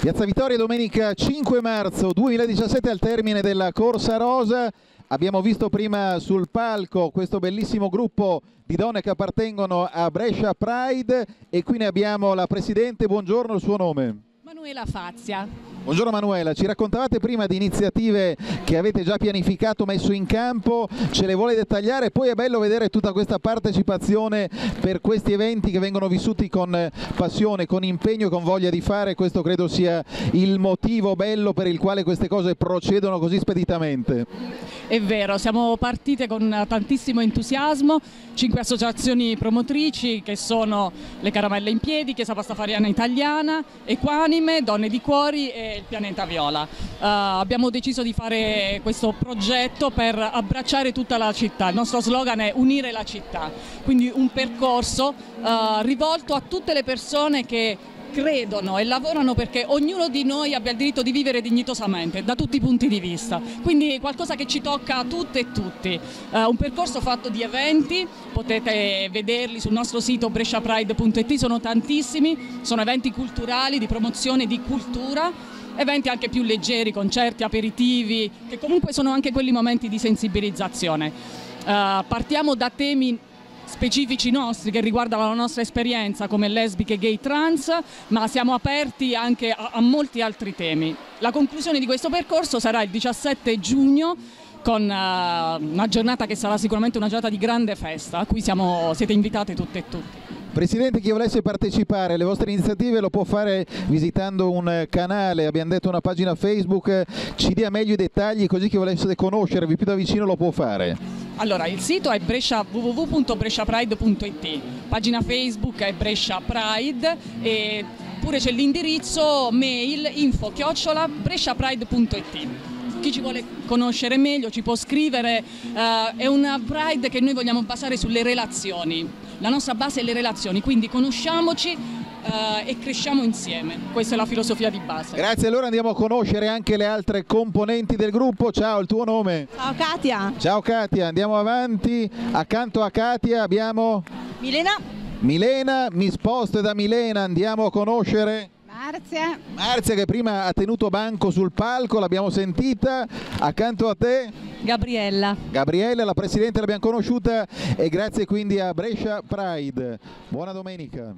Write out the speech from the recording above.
Piazza Vittoria domenica 5 marzo 2017 al termine della Corsa Rosa. Abbiamo visto prima sul palco questo bellissimo gruppo di donne che appartengono a Brescia Pride e qui ne abbiamo la presidente, buongiorno, il suo nome? Manuela Fazia. Buongiorno Manuela, ci raccontavate prima di iniziative che avete già pianificato, messo in campo, ce le vuole dettagliare? Poi è bello vedere tutta questa partecipazione per questi eventi che vengono vissuti con passione, con impegno, con voglia di fare, questo credo sia il motivo bello per il quale queste cose procedono così speditamente. È vero, siamo partite con tantissimo entusiasmo, cinque associazioni promotrici che sono le Caramelle in Piedi, Chiesa Pastafariana Italiana, Equanime, Donne di Cuori e il pianeta Viola. Uh, abbiamo deciso di fare questo progetto per abbracciare tutta la città, il nostro slogan è unire la città, quindi un percorso uh, rivolto a tutte le persone che credono e lavorano perché ognuno di noi abbia il diritto di vivere dignitosamente da tutti i punti di vista. Quindi qualcosa che ci tocca a tutte e tutti. Uh, un percorso fatto di eventi, potete vederli sul nostro sito bresciapride.it, sono tantissimi, sono eventi culturali di promozione di cultura eventi anche più leggeri, concerti, aperitivi, che comunque sono anche quelli momenti di sensibilizzazione. Uh, partiamo da temi specifici nostri che riguardano la nostra esperienza come lesbiche, gay, trans, ma siamo aperti anche a, a molti altri temi. La conclusione di questo percorso sarà il 17 giugno con uh, una giornata che sarà sicuramente una giornata di grande festa, a cui siamo, siete invitate tutte e tutti. Presidente, chi volesse partecipare alle vostre iniziative lo può fare visitando un canale, abbiamo detto una pagina Facebook, ci dia meglio i dettagli così chi volesse conoscervi più da vicino lo può fare. Allora, il sito è brescia, www.bresciapride.it, pagina Facebook è Brescia Pride e pure c'è l'indirizzo mail info chiocciola bresciapride.it chi ci vuole conoscere meglio ci può scrivere, uh, è una Pride che noi vogliamo basare sulle relazioni, la nostra base è le relazioni, quindi conosciamoci, Uh, e cresciamo insieme. Questa è la filosofia di base. Grazie, allora andiamo a conoscere anche le altre componenti del gruppo. Ciao, il tuo nome? Ciao Katia. Ciao Katia, andiamo avanti. Accanto a Katia abbiamo Milena. Milena, mi sposto da Milena, andiamo a conoscere Marzia. Marzia che prima ha tenuto banco sul palco, l'abbiamo sentita. Accanto a te? Gabriella. Gabriella, la presidente l'abbiamo conosciuta e grazie quindi a Brescia Pride. Buona domenica.